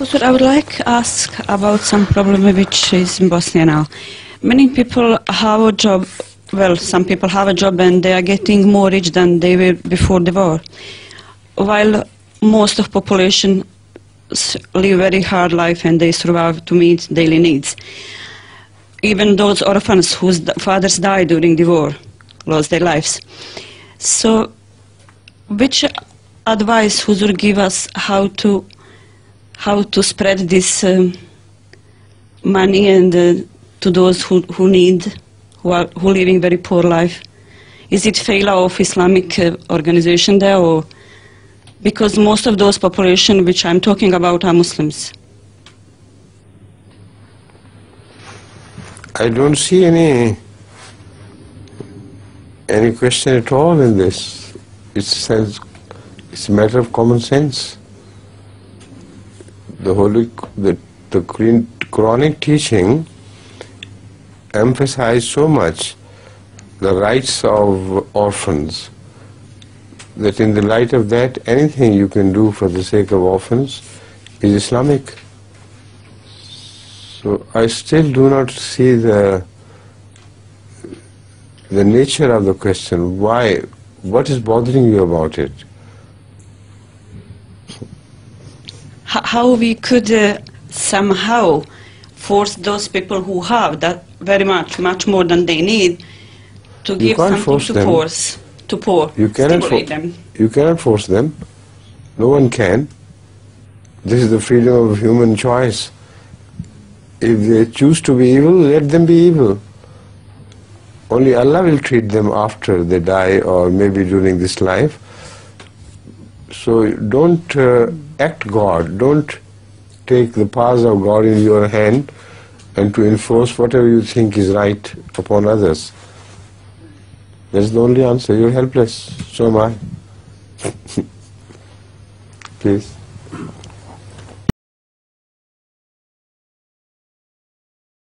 Also, I would like to ask about some problem which is in Bosnia now. Many people have a job, well, some people have a job and they are getting more rich than they were before the war. While most of population live very hard life and they survive to meet daily needs. Even those orphans whose fathers died during the war lost their lives. So, which advice you give us how to how to spread this um, money and uh, to those who, who need who are who living very poor life? Is it failure of Islamic uh, organization there, or because most of those population which I'm talking about are Muslims? I don't see any any question at all in this. it sense, it's a matter of common sense. The holy, the the Quranic teaching emphasized so much the rights of orphans that in the light of that, anything you can do for the sake of orphans is Islamic. So I still do not see the the nature of the question. Why? What is bothering you about it? How we could uh, somehow force those people who have that very much, much more than they need, to give something force to them. force, to poor, You cannot for- them. You cannot force them. No one can. This is the freedom of human choice. If they choose to be evil, let them be evil. Only Allah will treat them after they die or maybe during this life. So don't uh, act God. Don't take the powers of God in your hand and to enforce whatever you think is right upon others. That's the only answer. You're helpless. So am I. Please.